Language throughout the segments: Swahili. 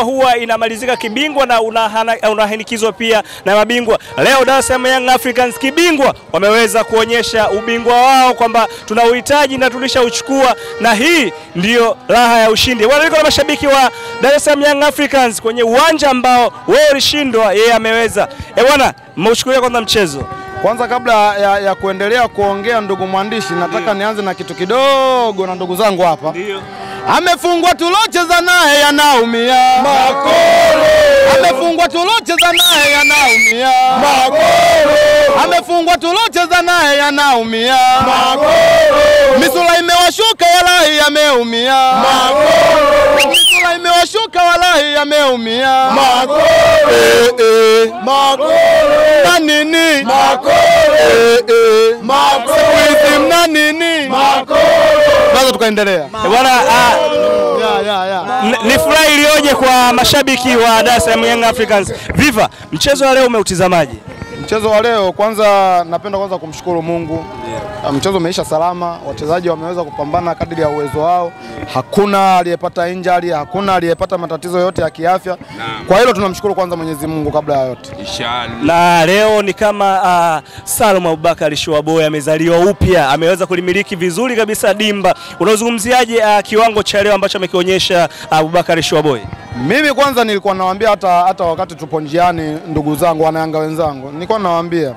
huwa inamalizika kibingwa na unahinikizwa unahanikizwa pia na mabingwa. Leo Dar es Salaam Young Africans kibingwa wameweza kuonyesha ubingwa wao kwamba tuna uhitaji na tulishauchukua, na hii ndiyo raha ya ushindi. Bwana, na mashabiki wa Dar es Salaam Young Africans kwenye uwanja ambao wewe ulishindwa, yeye ameweza. Eh bwana, mmeuchukulia kwanza mchezo Kwanza kabla ya, ya kuendelea kuongea, ndugu mwandishi, nataka nianze na kitu kidogo na ndugu zangu hapa. ndio Amefungwa tulocheza naye yanaumia makolo. Amefungwa tulocheza naye yanaumia makolo. Amefungwa tulocheza naye yanaumia makolo. Misula imewashuka walahi yameumia makolo. Misula imewashuka walahi yameumia makolo. Eh, eh. makolo. Na nini makolo. Eh, eh. makolo. Siku hizi mna nini makolo. Naweza tukaendelea. Bwana, ah. Ni furaha iliyoje kwa mashabiki wa Dar es Salaam Young Africans. Viva, mchezo wa leo umeutizamaje? Mchezo wa leo kwanza, napenda kwanza kumshukuru Mungu. yeah. Mchezo umeisha salama, wachezaji wameweza kupambana kadiri ya uwezo wao, yeah. hakuna aliyepata injury, hakuna aliyepata matatizo yote ya kiafya. nah. Kwa hilo tunamshukuru kwanza Mwenyezi Mungu kabla ya yote. Na leo ni kama uh, Salum Abubakar Shuaboy amezaliwa upya, ameweza kulimiliki vizuri kabisa dimba. Unazungumziaje uh, kiwango cha leo ambacho amekionyesha Abubakar uh, Shuaboy? Mimi kwanza nilikuwa nawaambia hata, hata wakati tupo njiani, ndugu zangu wanayanga wenzangu, nilikuwa nawaambia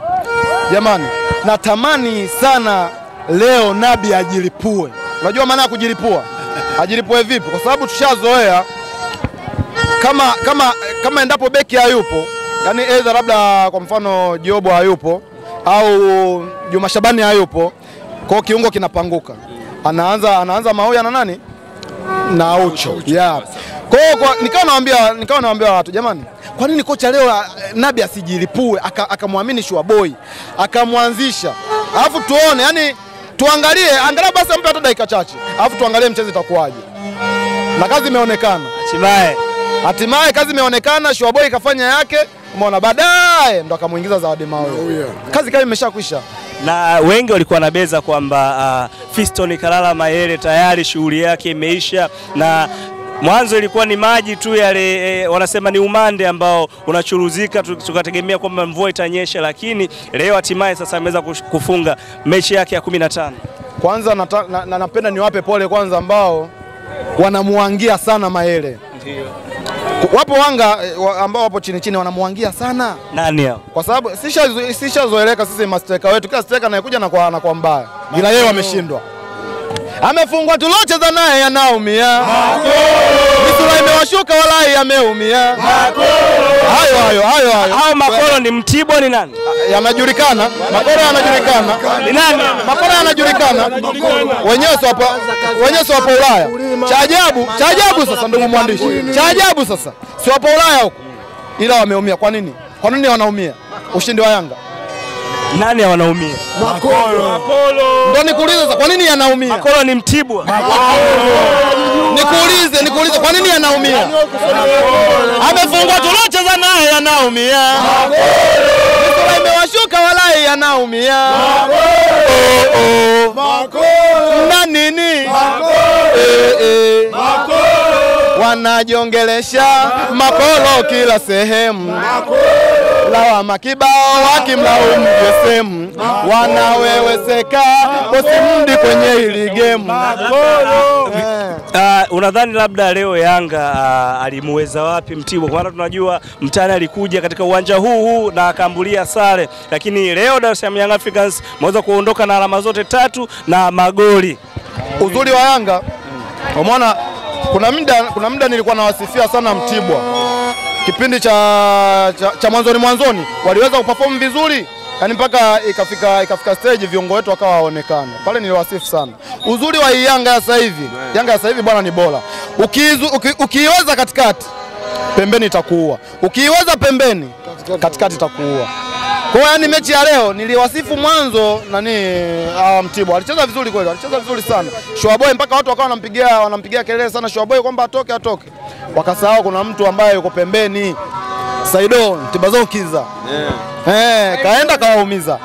jamani, natamani sana leo Nabi ajilipue. Unajua maana ya kujilipua? Ajilipue vipi? Kwa sababu tushazoea kama, kama, kama endapo beki hayupo, yani aidha labda kwa mfano Jobo hayupo au Juma Shabani hayupo, kwa kiungo kinapanguka, anaanza anaanza Mauya na nani na Aucho. Yeah. Kwa hiyo kwa, nikawa nawaambia nikawa nawaambia watu jamani, kwa nini kocha leo eh, Nabi asijilipue akamwamini aka- akamwamini Shuaboy akamwanzisha, alafu tuone yani tuangalie angalau basi ampe hata dakika chache, alafu tuangalie mchezo itakuwaje, na kazi imeonekana Hatimaye hatimaye kazi imeonekana, Shuaboy kafanya yake, umeona, baadaye ndo akamuingiza Zawadi Mawe. Kazi kama imeshakwisha. Na wengi walikuwa nabeza kwamba uh, Fiston Kalala Mayele tayari shughuli yake imeisha na mwanzo ilikuwa ni maji tu yale e, wanasema ni umande ambao unachuruzika, tukategemea kwamba mvua itanyesha, lakini leo hatimaye sasa ameweza kufunga mechi yake ya 15. Kwanza nata, na, na, napenda niwape pole kwanza ambao wanamwangia sana Mayele. Ku- Wapo wanga eh, ambao wapo chini chini wanamwangia sana. Nani hao? kwa sababu sishazo- sishazoeleka sisi masteka wetu, kila steka anayekuja na kwa, na kwa mbaya, ila yeye wameshindwa. Amefungwa tulocheza naye yanaumia, misula imewashuka walai yameumia. Hayo hayo hayo hayo Hao makolo ni Mtibwa ni nani? yanajulikana, makoro yanajulikana, Ni nani? makoro yanajulikana, wenyewe si wapo wenyewe si wapo Ulaya. Cha ajabu cha ajabu sasa, ndugu mwandishi, cha ajabu sasa, si wapo Ulaya huko, ila wameumia. Kwa nini? Kwa nini wanaumia? Ushindi wa Yanga Nani wanaumia? ndio nikuulize sasa, kwa nini yanaumia? Makolo ni Mtibwa. Nikuulize, nikuulize, kwa nini yanaumia? Amefungwa tulocheza naye yanaumia, Misuli imewashuka walai yanaumia. Oh, oh. na nini? Eh, eh. Wanajiongelesha makolo kila sehemu, lawama kibao wakimlaumu jesemu, wanaweweseka bosi mdi kwenye ili gemu. Uh, unadhani labda leo Yanga uh, alimuweza wapi Mtibwa? Kwa maana tunajua mtani alikuja katika uwanja huu huu na akaambulia sare, lakini leo Dar es Salaam Young Africans mweza kuondoka na alama zote tatu na magoli. uzuri wa Yanga umeona, kuna muda kuna muda nilikuwa nawasifia sana Mtibwa kipindi cha, cha, cha mwanzoni mwanzoni. Waliweza kuperform vizuri yani mpaka ikafika ikafika stage viongo wetu wakawa waonekane pale, niliwasifu sana. Uzuri wa Yanga ya sasa hivi, Yanga ya sasa hivi bwana ni bora, ukiiweza katikati pembeni itakuua, ukiiweza pembeni katikati itakuua. Kwa hiyo yani mechi ya leo niliwasifu mwanzo nani uh, Mtibwa. Alicheza vizuri kweli, alicheza vizuri sana. Shoaboy mpaka watu wakawa wanampigia wanampigia kelele sana. Shoaboy kwamba atoke atoke, wakasahau kuna mtu ambaye yuko pembeni. Saido Tibazokiza eh, kaenda kawaumiza,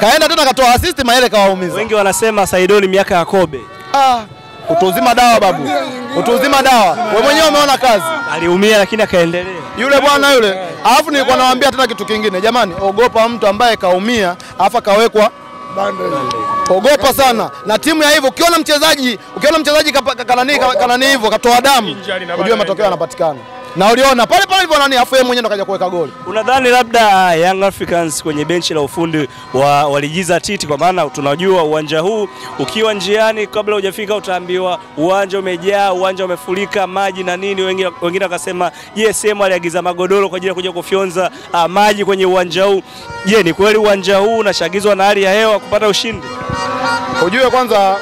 kaenda tena katoa assist Mayele kawaumiza. Wengi wanasema Saido ni miaka ya Kobe. Ah, utu uzima dawa babu, utuzima dawa. Wewe mwenyewe umeona kazi Aliumia lakini akaendelea. yule bwana yule. Alafu nilikuwa nawaambia tena kitu kingine, jamani, ogopa mtu ambaye kaumia alafu akawekwa ogopa sana na timu ya hivyo. Ukiona mchezaji ukiona mchezaji kanani ka- kanani hivyo katoa damu, ujue matokeo yanapatikana, na uliona pale pale alivyo nani, afu yeye mwenyewe ndo kaja kuweka goli. Unadhani labda Young Africans kwenye benchi la ufundi wa, walijiza titi? Kwa maana tunajua uwanja huu ukiwa njiani, kabla hujafika utaambiwa uwanja umejaa, uwanja umefurika maji na nini. Wengine wengine wakasema JSM aliagiza magodoro kwa ajili ya kuja kufyonza ah, maji kwenye uwanja huu. Je, ni kweli uwanja huu unashagizwa na hali ya hewa kupata ushindi? Ujue kwanza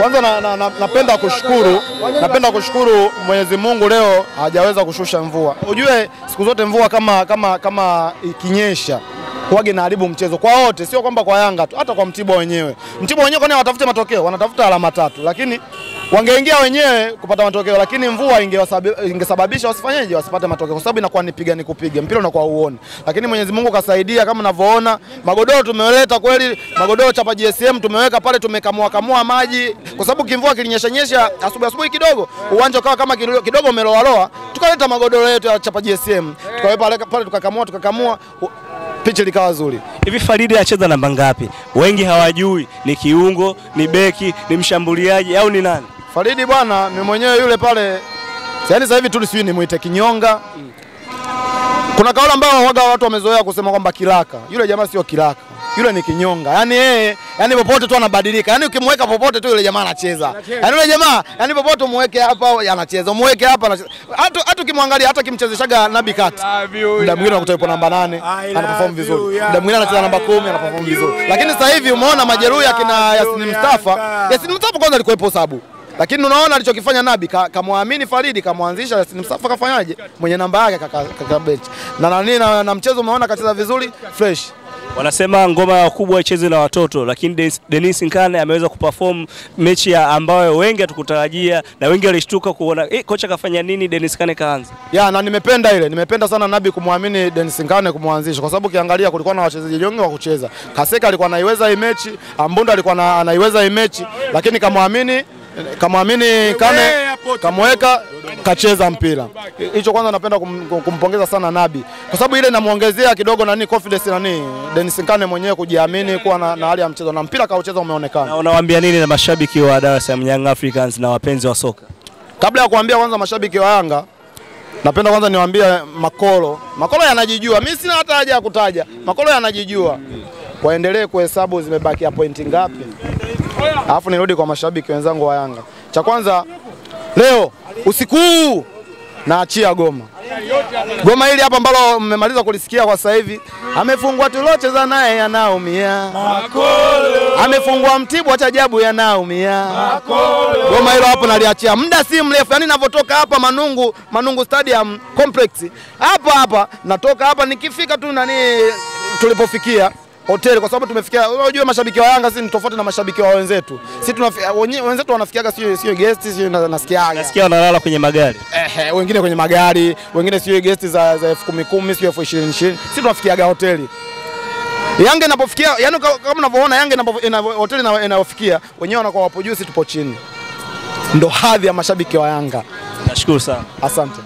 kwanza na, na, na, napenda kushukuru napenda kushukuru Mwenyezi Mungu leo hajaweza kushusha mvua. Ujue siku zote mvua kama kama kama ikinyesha huwaga inaharibu mchezo kwa wote, sio kwamba kwa Yanga tu, hata kwa Mtibwa wenyewe. Mtibwa wenyewe kwani watafute matokeo, wanatafuta alama tatu, lakini wangeingia wenyewe kupata matokeo, lakini mvua ingesababisha wasifanyeje, wasipate matokeo, kwa sababu inakuwa ni piga ni kupiga, mpira unakuwa uone. Lakini Mwenyezi Mungu kasaidia, kama unavyoona magodoro tumeleta kweli, magodoro chapa GSM tumeweka pale, tumekamua kamua maji, kwa sababu kimvua kilinyesha nyesha asubuhi asubuhi kidogo, uwanja ukawa kama kidogo umeloa loa, tukaleta magodoro yetu ya chapa GSM tukaweka pale, pale tukakamua tukakamua, picha likawa zuri. Hivi Faridi acheza namba ngapi? Wengi hawajui, ni kiungo, ni beki, ni mshambuliaji au ni nani? Faridi bwana, mimi mwenyewe yule pale, yaani sasa hivi tu sijui nimuite kinyonga. Kuna kauli ambayo waga watu wamezoea kusema kwamba kiraka, Yule jamaa sio kilaka, yule ni kinyonga. Yaani yeye, yaani popote tu anabadilika. Yaani ukimweka popote tu yule jamaa anacheza. Yaani yule jamaa, yaani popote umweke hapa anacheza, umweke hapa anacheza. Hata hata ukimwangalia hata kimchezeshaga Nabi Kati. Muda mwingine anakuta yupo namba nane anaperform vizuri, muda mwingine anacheza namba kumi anaperform vizuri, lakini sasa hivi umeona majeruhi akina Yasin Mustafa. Yasin Mustafa kwanza alikuwepo sabu, lakini unaona alichokifanya Nabi, ka- kamwamini Faridi, kamwanzisha Yasin Mustafa, kafanyaje mwenye namba yake kaka, kaka bench na nani na, na mchezo umeona kacheza vizuri fresh. Wanasema ngoma ya wakubwa icheze na watoto, lakini Dennis- Nkane ameweza kuperform mechi ambayo wengi hatukutarajia na wengi walishtuka kuona eh, kocha kafanya nini, Dennis Nkane kaanza. Ya, na nimependa ile, nimependa sana Nabi kumwamini Dennis Nkane kumwanzisha, kwa sababu ukiangalia kulikuwa na wachezaji wengi wa kucheza. Kaseka alikuwa anaiweza hii mechi, Ambunda alikuwa anaiweza hii mechi, lakini kamwamini kamwamini Nkane, kamweka kacheza mpira. Hicho kwanza napenda kum, kumpongeza sana Nabi, kwa sababu ile inamuongezea kidogo nani confidence nani Dennis Nkane mwenyewe kujiamini, kuwa na, na hali ya mchezo na mpira kaucheza umeonekana. Na unawaambia nini na mashabiki wa Dar es Salaam Young Africans na wapenzi wa soka? Kabla ya kuambia kwanza mashabiki wa Yanga, napenda kwanza niwaambie Makolo. Makolo yanajijua, mimi sina hata haja ya kutaja. Makolo yanajijua, waendelee kuhesabu zimebakia pointi ngapi, alafu nirudi kwa mashabiki wenzangu wa Yanga. Cha kwanza leo usiku huu naachia goma. Goma hili hapa ambalo mmemaliza kulisikia kwa sasa hivi, amefungwa tulocheza naye yanaumia, amefungwa Mtibwa cha ajabu yanaumia. Goma hilo hapo naliachia muda si mrefu, yani navyotoka hapa Manungu, Manungu Stadium Complex. Hapa hapa, natoka hapa nikifika tu nani tulipofikia hoteli, kwa sababu tumefikia. Unajua mashabiki wa Yanga si ni tofauti na mashabiki wa wenzetu, si wenzetu wanafikiaga sio sio guest, sio na- nasikiaga Nasikia wanalala kwenye magari. Ehe, wengine kwenye magari, wengine sio guest za, za elfu kumi kumi, sio elfu ishirini ishirini. Sisi tunafikiaga hoteli. Yanga inapofikia, yani kama unavyoona Yanga hoteli inayofikia, wenyewe wanakuwa wapo juu, sisi tupo chini. Ndo hadhi ya mashabiki wa Yanga. Nashukuru sana. Asante.